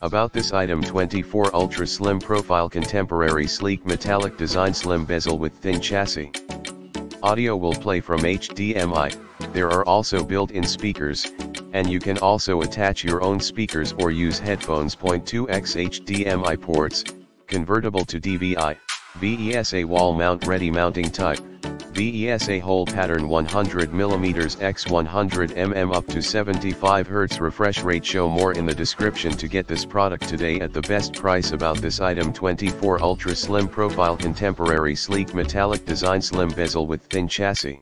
About this item 24 Ultra Slim Profile Contemporary Sleek Metallic Design Slim Bezel with Thin Chassis. Audio will play from HDMI, there are also built-in speakers, and you can also attach your own speakers or use headphones. 2x HDMI ports, convertible to DVI, VESA wall mount ready mounting type, VESA hole pattern 100mm x 100mm up to 75 Hz refresh rate show more in the description to get this product today at the best price about this item 24 ultra slim profile contemporary sleek metallic design slim bezel with thin chassis.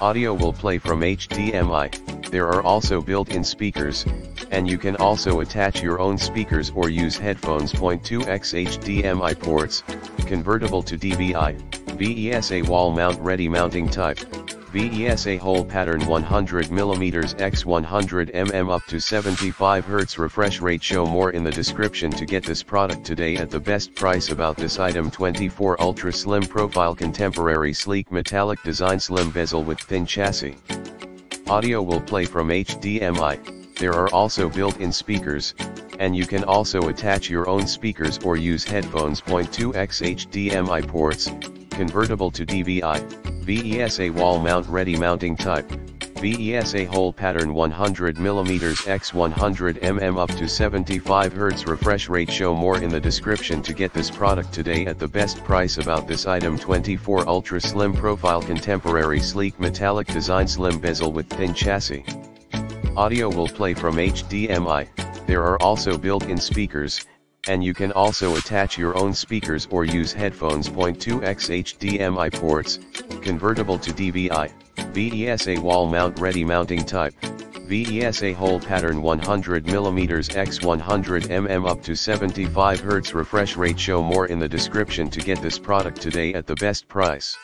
Audio will play from HDMI, there are also built-in speakers, and you can also attach your own speakers or use headphones. 2x HDMI ports, convertible to DVI, VESA wall mount ready mounting type, VESA hole pattern 100mm x 100mm up to 75 Hz refresh rate show more in the description to get this product today at the best price about this item. 24 ultra slim profile contemporary sleek metallic design slim bezel with thin chassis. Audio will play from HDMI, there are also built-in speakers, and you can also attach your own speakers or use headphones. 2x HDMI ports, convertible to DVI, VESA wall mount ready mounting type, VESA hole pattern 100mm x 100mm up to 75 Hz refresh rate show more in the description to get this product today at the best price about this item. 24 ultra slim profile contemporary sleek metallic design slim bezel with thin chassis. Audio will play from HDMI, there are also built-in speakers, and you can also attach your own speakers or use headphones. 2x HDMI ports, convertible to DVI, VESA wall mount ready mounting type, VESA hole pattern 100mm x 100mm up to 75 Hz refresh rate show more in the description to get this product today at the best price.